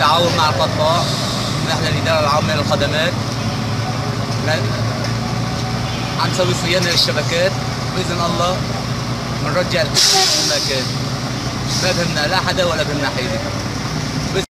بالتعاون مع القطاع نحن الاداره العامه للخدمات عم نسوي صيانة للشبكات. بإذن الله بنرجع الكل مثل ما كان ما بهمنا لا حدا ولا بهمنا حيلة